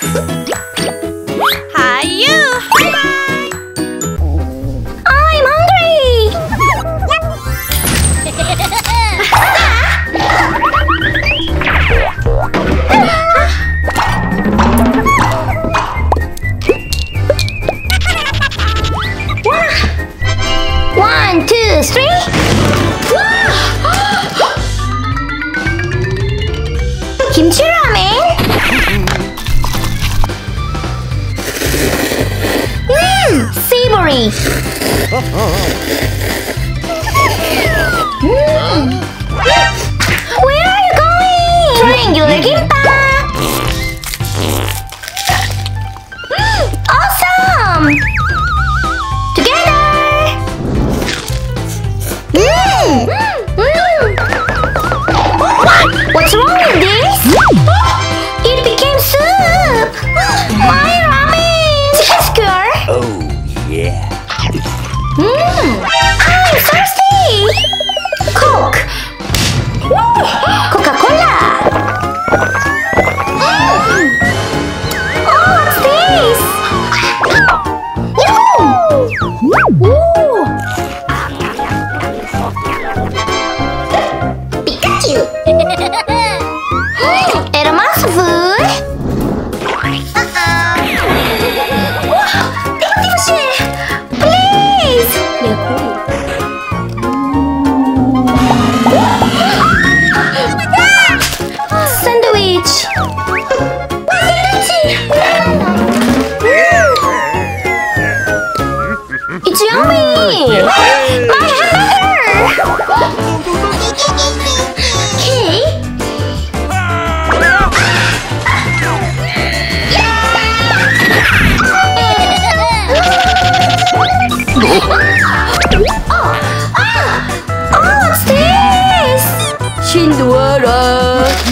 Hiya! Bye! I'm hungry! One, two, three! 김치 Where are you going? Triangular Gimbap! awesome! It's yummy! My hair! love